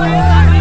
Thank